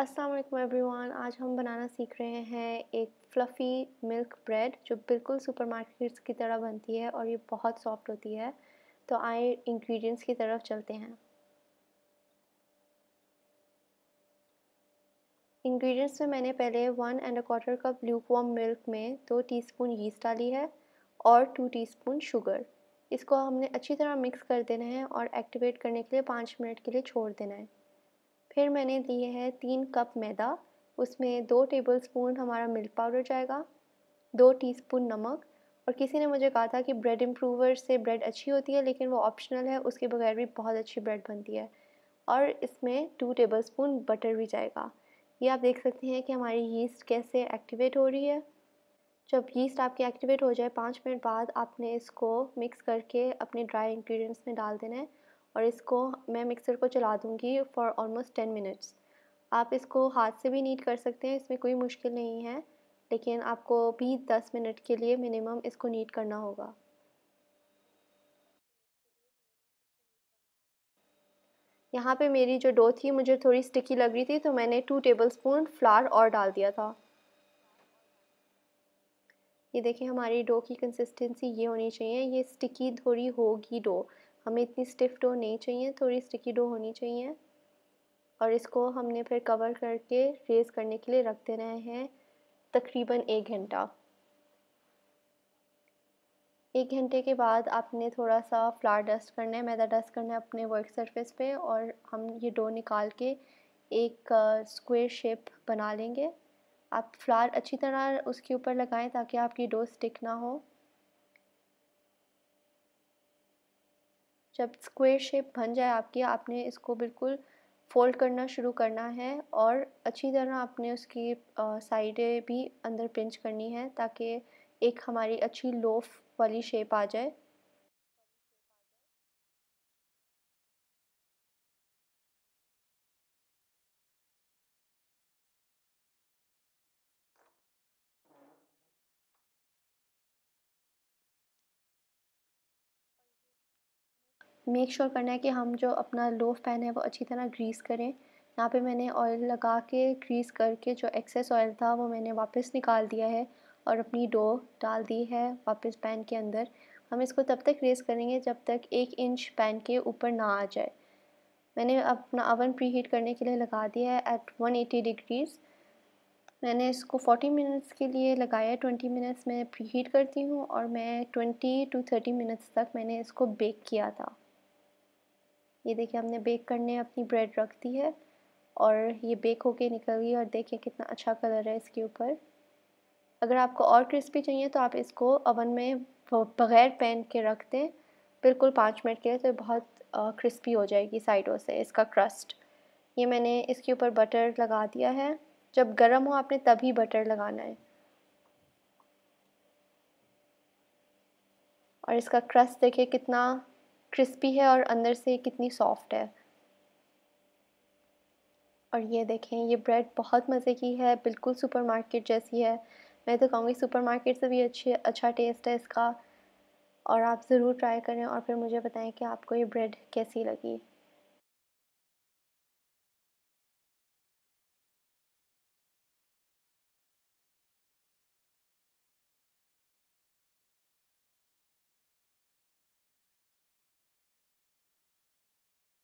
अस्सलाम वालेकुम एवरीवन आज हम बनाना सीख रहे हैं एक फ्लफ़ी मिल्क ब्रेड जो बिल्कुल सुपरमार्केट्स की तरह बनती है और ये बहुत सॉफ्ट होती है। तो आए इंग्रेडिएंट्स की तरफ़ चलते हैं। इंग्रेडिएंट्स में मैंने पहले one and a quarter cup lukewarm milk में दो टीस्पून यीस्ट डाली है और टू टीस्पून शुगर इसको हमने अच्छी तरह मिक्स कर देना है और एक्टिवेट करने के लिए पाँच मिनट के लिए छोड़ देना है। फिर मैंने लिए है तीन कप मैदा, उसमें दो टेबल स्पून हमारा मिल्क पाउडर जाएगा, दो टीस्पून नमक और किसी ने मुझे कहा था कि ब्रेड इम्प्रूवर से ब्रेड अच्छी होती है, लेकिन वो ऑप्शनल है, उसके बगैर भी बहुत अच्छी ब्रेड बनती है। और इसमें टू टेबल स्पून बटर भी जाएगा। ये आप देख सकते हैं कि हमारी यीस्ट कैसे एक्टिवेट हो रही है। जब यीस्ट आपकी एक्टिवेट हो जाए, पाँच मिनट बाद आपने इसको मिक्स करके अपने ड्राई इंग्रेडिएंट्स में डाल देना है। और इसको मैं मिक्सर को चला दूँगी फॉर ऑलमोस्ट टेन मिनट्स आप इसको हाथ से भी नीट कर सकते हैं, इसमें कोई मुश्किल नहीं है, लेकिन आपको भी दस मिनट के लिए मिनिमम इसको नीट करना होगा। यहाँ पे मेरी जो डो थी, मुझे थोड़ी स्टिकी लग रही थी तो मैंने टू टेबल स्पून फ्लार और डाल दिया था। ये देखिए, हमारी डो की कंसिस्टेंसी ये होनी चाहिए, ये स्टिकी थोड़ी होगी डो हमें इतनी स्टिफ डो नहीं चाहिए, थोड़ी स्टिकी डो होनी चाहिए। और इसको हमने फिर कवर करके रेज़ करने के लिए रख देना है तकरीबन एक घंटा। एक घंटे के बाद आपने थोड़ा सा फ्लार डस्ट करना है, मैदा डस्ट करना है अपने वर्क सरफेस पे और हम ये डो निकाल के एक स्क्वायर शेप बना लेंगे। आप फ्लार अच्छी तरह उसके ऊपर लगाएँ ताकि आपकी डो स्टिक ना हो। जब स्क्वेयर शेप बन जाए आपकी, आपने इसको बिल्कुल फ़ोल्ड करना शुरू करना है और अच्छी तरह आपने उसकी साइडें भी अंदर पिंच करनी है ताकि एक हमारी अच्छी लोफ वाली शेप आ जाए। मेक श्योर sure करना है कि हम जो अपना लोफ पैन है वो अच्छी तरह ग्रीस करें। यहाँ पे मैंने ऑयल लगा के ग्रीस करके जो एक्सेस ऑयल था वो मैंने वापस निकाल दिया है और अपनी डो डाल दी है वापस पैन के अंदर। हम इसको तब तक रेस करेंगे जब तक एक इंच पैन के ऊपर ना आ जाए। मैंने अपना अवन प्री हीट करने के लिए लगा दिया है एट 180 डिग्रीज़ मैंने इसको 40 मिनट्स के लिए लगाया 20 मिनट्स मैं प्री हीट करती हूँ और मैं 20 टू 30 मिनट्स तक मैंने इसको बेक किया था। ये देखिए हमने बेक करने अपनी ब्रेड रख दी है और ये बेक होके निकल गई और देखिए कितना अच्छा कलर है इसके ऊपर। अगर आपको और क्रिस्पी चाहिए तो आप इसको अवन में बग़ैर पैन के रख दें। बिल्कुल पाँच मिनट के लिए तो बहुत क्रिस्पी हो जाएगी साइडों से इसका क्रस्ट ये मैंने इसके ऊपर बटर लगा दिया है। जब गर्म हो आपने तभी बटर लगाना है। और इसका क्रस्ट देखिए कितना क्रिस्पी है और अंदर से कितनी सॉफ्ट है। और ये देखें, ये ब्रेड बहुत मज़े की है, बिल्कुल सुपरमार्केट जैसी है। मैं तो कहूँगी सुपरमार्केट से भी अच्छी अच्छा टेस्ट है इसका। और आप ज़रूर ट्राई करें और फिर मुझे बताएँ कि आपको ये ब्रेड कैसी लगी।